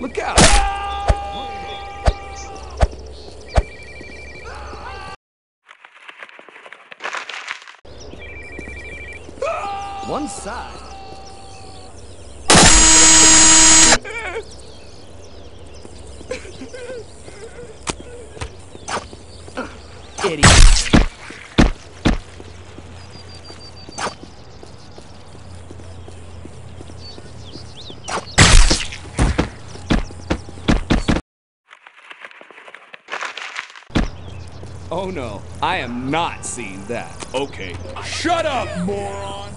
Look out! One side. Idiot. Oh no, I am not seeing that. Okay. Shut up, moron!